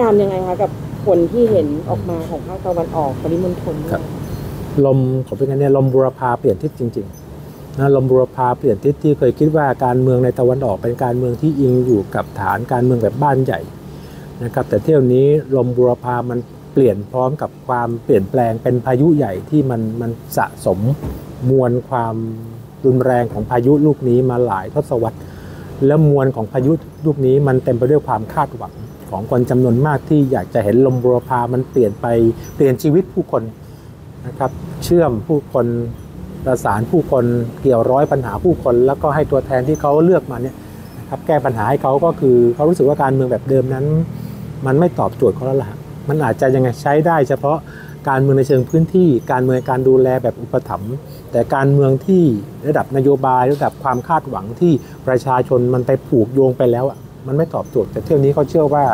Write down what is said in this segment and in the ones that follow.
ตามยังไงคะกับผลที่เห็นออกมาของภาคตะวันออกปริมณฑลเนี่ยลมของเป็นไงเนี่ยลมบุรพาเปลี่ยนทิศจริงๆนะลมบุรพาเปลี่ยนทิศที่เคยคิดว่าการเมืองในตะวันออกเป็นการเมืองที่อิงอยู่กับฐานการเมืองแบบบ้านใหญ่นะครับแต่เที่ยวนี้ลมบุรพามันเปลี่ยนพร้อมกับความเปลี่ยนแปลงเป็นพายุใหญ่ที่มันมันสะสมมวลความรุนแรงของพายุลูกนี้มาหลายทศวรรษ แล้วมวลของพายุลูกนี้มันเต็มไปด้วยความคาดหวัง ของคนจำนวนมากที่อยากจะเห็นลมบุรพามันเปลี่ยนไปเปลี่ยนชีวิตผู้คนนะครับเชื่อมผู้คนประสานผู้คนเกี่ยวร้อยปัญหาผู้คน แล้วก็ให้ตัวแทนที่เขาเลือกมาเนี่ยนะครับแก้ปัญหาให้เขาก็คือเขารู้สึกว่าการเมืองแบบเดิมนั้น มันไม่ตอบโจทย์เขาแล้วล่ะมันอาจจะยังไงใช้ได้ เฉพาะการเมืองในเชิงพื้นที่ การเมืองการดูแลแบบอุปถัมภ์แต่การเมืองที่ระดับนโยบาย ระดับความคาดหวังที่ประชาชนมันไปผูกโยงไปแล้วอะ มันไม่ตอบโจทย์แต่เที่ยวนี้เขาเชื่อว่า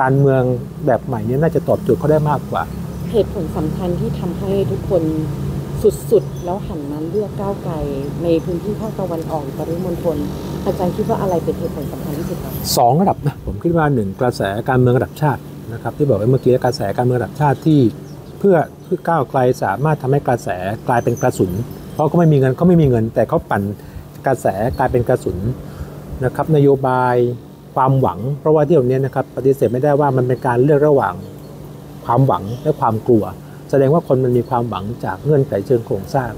การเมืองแบบใหม่เนี้น่าจะตอบโจทย์เขาได้มากกว่าเหตุผลสำคัญที่ทำให้ทุกคนสุดๆ แล้วหันมาเลือกก้าวไกลในพื้นที่ภาคตะวันออกปริมณฑลอาจารย์คิดว่าอะไรเป็นเหตุผลสำคัญที่สุดคะสองระดับนะผมคิดว่าหนึ่งกระแสการเมืองระดับชาตินะครับที่บอกไว้เมื่อกี้กระแสการเมืองระดับชาติที่ เพื่อเพื่อก้าวไกลสามารถทำให้กระแสกลายเป็นกระสุน เพราะเขาไม่มีเงินเขาไม่มีเงิน แต่เขาปั่นกระแสกลายเป็นกระสุนนะครับนโยบาย ความหวัง เพราะว่าที่ตรงนี้นะครับปฏิเสธไม่ได้ว่ามันเป็นการเลือกระหว่างความหวังและความกลัว แสดงว่าคนมันมีความหวังจากเงื่อนไขเชิงโครงสร้าง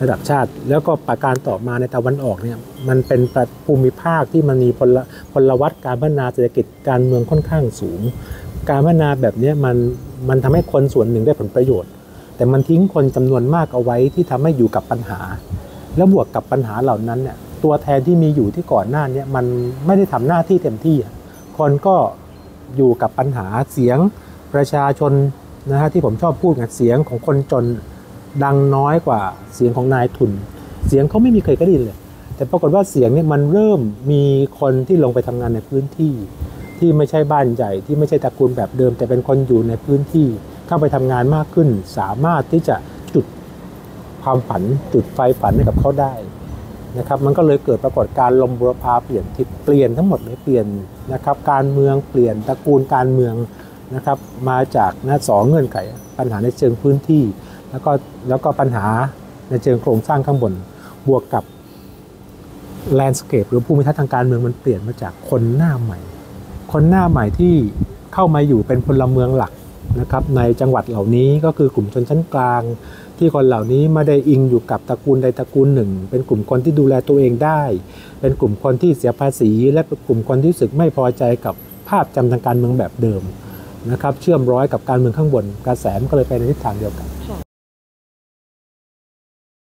ระดับชาติ แล้วก็ประการต่อมาในตะวันออกเนี่ยมันเป็นภูมิภาคที่มันมีพลพลวัตการพัฒนาเศรษฐกิจการเมืองค่อนข้างสูง การพัฒนาแบบนี้มันมันทำให้คนส่วนหนึ่งได้ผลประโยชน์ แต่มันทิ้งคนจำนวนมากเอาไว้ที่ทำให้อยู่กับปัญหา แล้วบวกกับปัญหาเหล่านั้นเนี่ย ตัวแทนที่มีอยู่ที่ก่อนหน้านี้มันไม่ได้ทำหน้าที่เต็มที่ คนก็อยู่กับปัญหาเสียงประชาชนนะฮะที่ผมชอบพูดกันเสียงของคนจนดังน้อยกว่าเสียงของนายทุน เสียงเขาไม่มีใครก็ได้ยินเลย แต่ปรากฏว่าเสียงเนี่ยมันเริ่มมีคนที่ลงไปทำงานในพื้นที่ ที่ไม่ใช่บ้านใหญ่ที่ไม่ใช่ตระกูลแบบเดิม แต่เป็นคนอยู่ในพื้นที่เข้าไปทำงานมากขึ้น สามารถที่จะจุดความฝันจุดไฟฝันให้กับเขาได้ นะครับมันก็เลยเกิดปรากฏการณ์ลมบุรพาเปลี่ยนทิศเปลี่ยนทั้งหมดเลยเปลี่ยนนะครับการเมืองเปลี่ยนตระกูลการเมืองนะครับมาจากนะสองเงื่อนไขปัญหาในเชิงพื้นที่ แล้วก็แล้วก็ปัญหาในเชิงโครงสร้างข้างบนบวกกับแลนด์สเคปหรือภูมิทัศน์ทางการเมืองมันเปลี่ยนมาจากคนหน้าใหม่ คนหน้าใหม่ที่เข้ามาอยู่เป็นพลเมืองหลัก นะครับในจังหวัดเหล่านี้ก็คือกลุ่มชนชั้นกลาง ที่คนเหล่านี้ไม่ได้อิงอยู่กับตระกูลใดตระกูลหนึ่ง เป็นกลุ่มคนที่ดูแลตัวเองได้ เป็นกลุ่มคนที่เสียภาษี และเป็นกลุ่มคนที่รู้สึกไม่พอใจกับภาพจำทางการเมืองแบบเดิมนะครับเชื่อมร้อยกับการเมืองข้างบนกระแสมันก็เลยไปในทิศทางเดียวกัน